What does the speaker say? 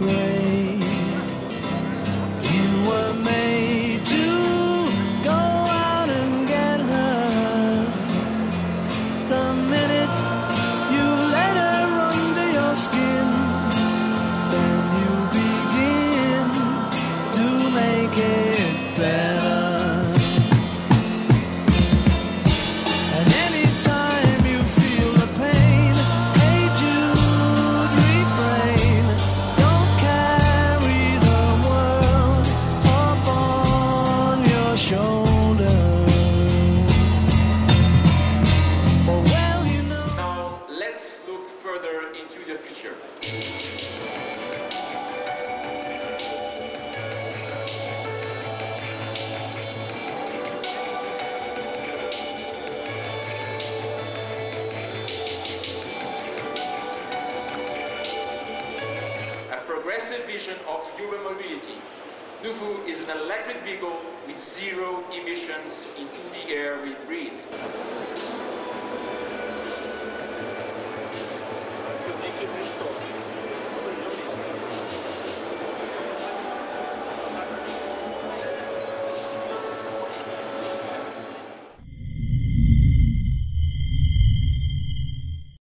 be further into the future. A progressive vision of urban mobility. Nuvu is an electric vehicle with zero emissions into the air we breathe.